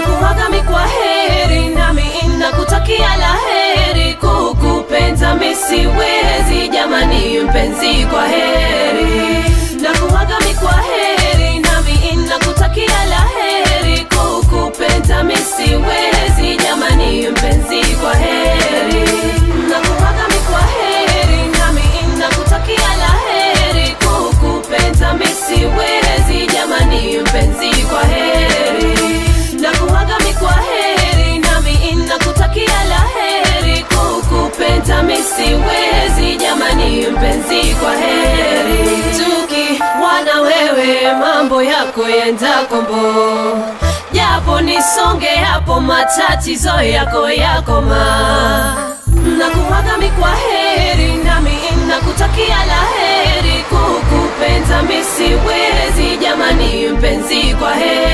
nakuaga mi kwa heri nami nakutakia la heri. Kukupenda misiwezi jamani mpenzi kwa heri mambo yako yenda kombo japo nisonge hapo matatizo yako yakoma. Nakuwaga mi heri nami nakutakia la heri. Kukupenda misiwezi jamani mpenzi kwa heri